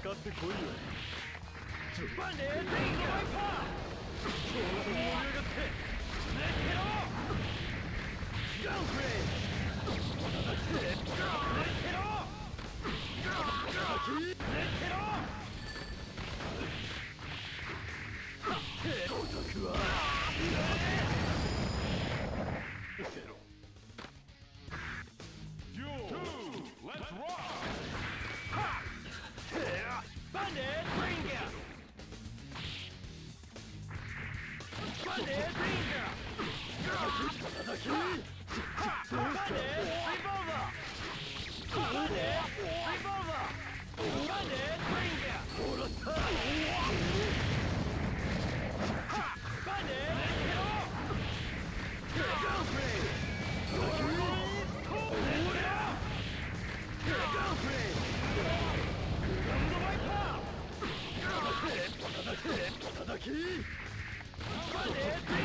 来いよバンデーテイクワイパー今日の盛り上がって寝てろガンフレイ寝てろ寝てろ五徳はバンデーブリンガーバンデーブリンガー叩